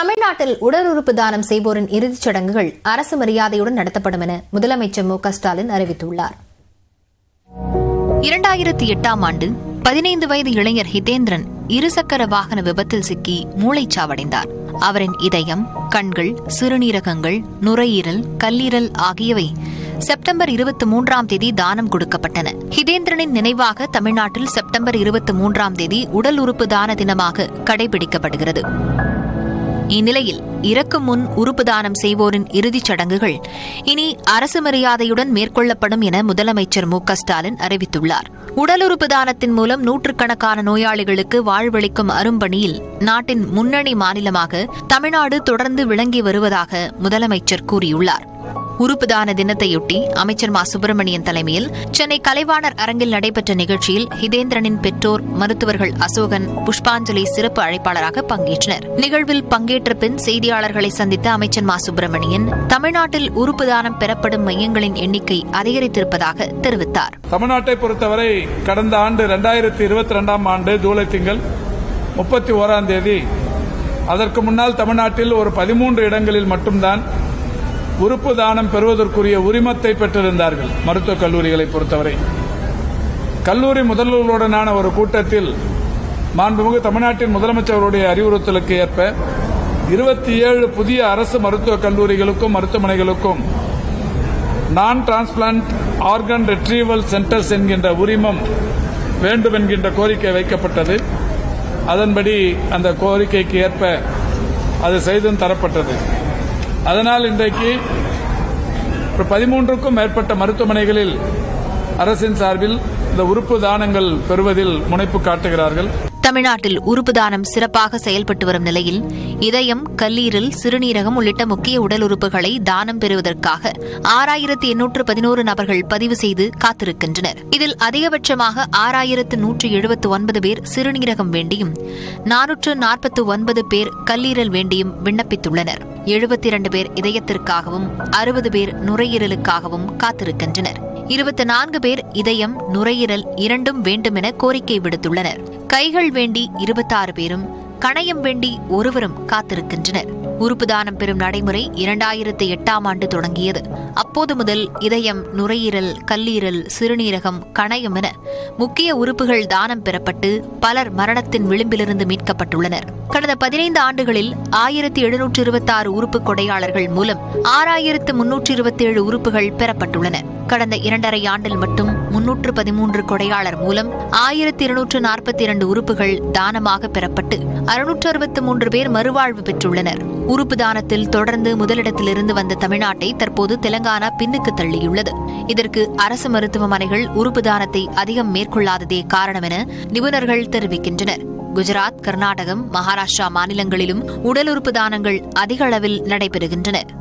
தமிழ்நாட்டில் உடல் உறுப்பு தானம் செய்வோரின் இறுதிச் சடங்குகள் அரசு மரியாதையுடன் நடத்தப்படும் என முதலமைச்சர் மு ஸ்டாலின் அறிவித்துள்ளார். இரண்டாயிரத்தி எட்டாம் ஆண்டு பதினைந்து வயது இளைஞர் ஹிதேந்திரன் இருசக்கர வாகன விபத்தில் சிக்கி மூளைச்சாவடைந்தார். அவரின் இதயம் கண்கள் சிறுநீரகங்கள் நுரையீரல் கல்லீரல் ஆகியவை செப்டம்பர் இருபத்தி மூன்றாம் தேதி தானம் கொடுக்கப்பட்டன. ஹிதேந்திரனின் நினைவாக தமிழ்நாட்டில் செப்டம்பர் இருபத்தி மூன்றாம் தேதி உடல் உறுப்பு தான தினமாக கடைபிடிக்கப்படுகிறது. இந்நிலையில் இறக்கும் முன் உறுப்பு தானம் செய்வோரின் இறுதிச் சடங்குகள் இனி அரசு மரியாதையுடன் மேற்கொள்ளப்படும் என முதலமைச்சர் மு ஸ்டாலின் அறிவித்துள்ளார். உடல் உறுப்பு தானத்தின் மூலம் நூற்றுக்கணக்கான நோயாளிகளுக்கு வாழ்வளிக்கும் அரும்பணியில் நாட்டின் முன்னணி மாநிலமாக தமிழ்நாடு தொடர்ந்து விளங்கி வருவதாக முதலமைச்சர் கூறியுள்ளார். உறுப்பு தான தினத்தையொட்டி அமைச்சர் மா. சுப்பிரமணியன் தலைமையில் சென்னை கலைவாணர் அரங்கில் நடைபெற்ற நிகழ்ச்சியில் ஹிதேந்திரனின் பெற்றோர் மருத்துவர்கள் அசோகன் புஷ்பாஞ்சலி சிறப்பு அழைப்பாளராக பங்கேற்றனர். நிகழ்வில் பங்கேற்ற பின் செய்தியாளர்களை சந்தித்த அமைச்சர் மா. சுப்பிரமணியன் தமிழ்நாட்டில் உறுப்பு தானம் பெறப்படும் மையங்களின் எண்ணிக்கை அதிகரித்திருப்பதாக தெரிவித்தார். தமிழ்நாட்டை பொறுத்தவரை கடந்த ஆண்டு இரண்டாயிரத்தி இருபத்தி ரெண்டாம் ஆண்டு ஜூலை திங்கள் முப்பத்தி ஓராம் தேதி அதற்கு முன்னால் தமிழ்நாட்டில் ஒரு பதிமூன்று இடங்களில் மட்டும்தான் உறுப்பு தானம் பெறுவதற்குரிய உரிமத்தை பெற்றிருந்தார்கள் மருத்துவக் கல்லூரிகளை பொறுத்தவரை. கல்லூரி முதல்வர்களுடனான ஒரு கூட்டத்தில் மாண்புமிகு தமிழ்நாட்டின் முதலமைச்சருடைய அறிவுறுத்தலுக்கு ஏற்ப இருபத்தி ஏழு புதிய அரசு மருத்துவக் கல்லூரிகளுக்கும் மருத்துவமனைகளுக்கும் நான் டிரான்ஸ்பிளான்ட் ஆர்கன் ரெட்ரீவல் சென்டர்ஸ் என்கின்ற உரிமம் வேண்டும் என்கின்ற கோரிக்கை வைக்கப்பட்டது. அதன்படி அந்த கோரிக்கைக்கு ஏற்ப அது செய்தும் தரப்பட்டது. அதனால் இன்றைக்கு பதிமூன்றுக்கும் மேற்பட்ட மருத்துவமனைகளில் அரசின் சார்பில் இந்த உறுப்பு தானங்கள் பெறுவதில் முனைப்பு காட்டுகிறார்கள். தமிழ்நாட்டில் உறுப்பு தானம் சிறப்பாக செயல்பட்டு வரும் நிலையில் இதயம் கல்லீரல் சிறுநீரகம் உள்ளிட்ட முக்கிய உடல் உறுப்புகளை தானம் பெறுவதற்காக ஆறாயிரத்து எண்ணூற்று பதினோரு நபர்கள் பதிவு செய்து காத்திருக்கின்றனர். இதில் அதிகபட்சமாக ஆறாயிரத்து நூற்று எழுபத்து ஒன்பது பேர் சிறுநீரகம் வேண்டியும் நானூற்று நாற்பத்து ஒன்பது பேர் கல்லீரல் வேண்டியும் விண்ணப்பித்துள்ளனர். எழுபத்தி இரண்டு பேர் இதயத்திற்காகவும் அறுபது பேர் நுரையீரலுக்காகவும் காத்திருக்கின்றனர். இருபத்தி நான்கு பேர் இதயம் நுரையீரல் இரண்டும் வேண்டுமென கோரிக்கை விடுத்துள்ளனர். கைகள் வேண்டி இருபத்தாறு பேரும் கணையம் வேண்டி ஒருவரும் காத்திருக்கின்றனர். உறுப்பு தானம் பெறும் நடைமுறை இரண்டாயிரத்து எட்டாம் ஆண்டு தொடங்கியது. அப்போது முதல் இதயம் நுரையீரல் கல்லீரல் சிறுநீரகம் கணையம் என முக்கிய உறுப்புகள் தானம் பெறப்பட்டு பலர் மரணத்தின் விளிம்பிலிருந்து மீட்கப்பட்டுள்ளனர். கடந்த பதினைந்து ஆண்டுகளில் ஆயிரத்தி எழுநூற்று இருபத்தாறு உறுப்பு கொடையாளர்கள் மூலம் ஆறாயிரத்து முன்னூற்று இருபத்தேழு உறுப்புகள் பெறப்பட்டுள்ளன. கடந்த இரண்டரை ஆண்டில் மட்டும் முன்னூற்று பதிமூன்று கொடையாளர் மூலம் ஆயிரத்தி இருநூற்று நாற்பத்தி இரண்டு உறுப்புகள் தானமாக பெறப்பட்டு அறுநூற்று அறுபத்து மூன்று பேர் மறுவாழ்வு பெற்றுள்ளனர். உறுப்பு தானத்தில் தொடர்ந்து முதலிடத்திலிருந்து வந்த தமிழ்நாட்டை தற்போது தெலங்கானா பின்னுக்கு தள்ளியுள்ளது. இதற்கு அரசு மருத்துவமனைகள் உறுப்பு தானத்தை அதிகம் மேற்கொள்ளாததே காரணம் என நிபுணர்கள் தெரிவிக்கின்றனர். குஜராத் கர்நாடகம் மகாராஷ்டிரா மாநிலங்களிலும் உடல் உறுப்பு தானங்கள் அதிக அளவில் நடைபெறுகின்றன.